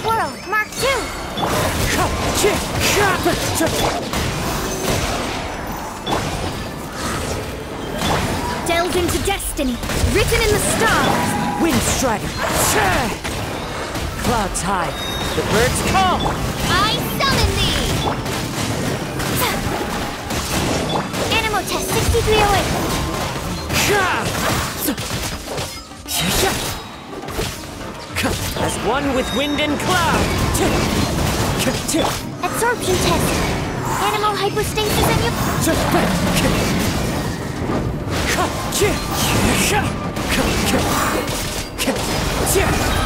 Swirl, Mark Two. Delve into destiny, written in the stars. Wind Strider. Clouds high. The birds come. I summon thee. Anemo test 6308. One with wind and cloud. Absorption test. Anemo hypostasis and you.